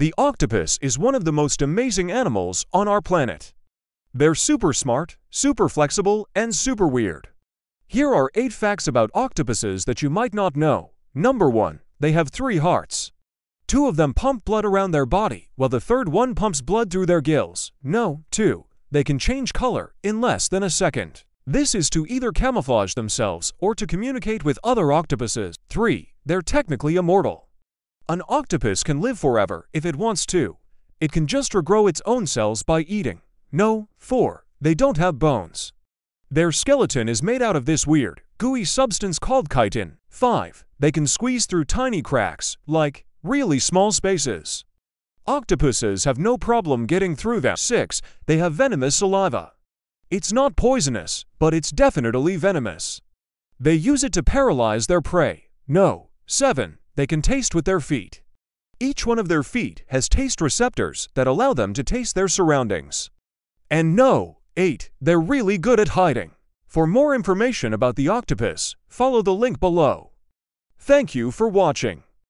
The octopus is one of the most amazing animals on our planet. They're super smart, super flexible, and super weird. Here are 8 facts about octopuses that you might not know. Number 1. They have 3 hearts. Two of them pump blood around their body, while the third one pumps blood through their gills. No, 2. They can change color in less than a second. This is to either camouflage themselves or to communicate with other octopuses. 3. They're technically immortal. An octopus can live forever if it wants to. It can just regrow its own cells by eating. No. 4. They don't have bones. Their skeleton is made out of this weird, gooey substance called chitin. 5. They can squeeze through tiny cracks, like really small spaces. Octopuses have no problem getting through them. 6. They have venomous saliva. It's not poisonous, but it's definitely venomous. They use it to paralyze their prey. No. 7. They can taste with their feet. Each one of their feet has taste receptors that allow them to taste their surroundings. And no, 8. They're really good at hiding. For more information about the octopus, follow the link below. Thank you for watching.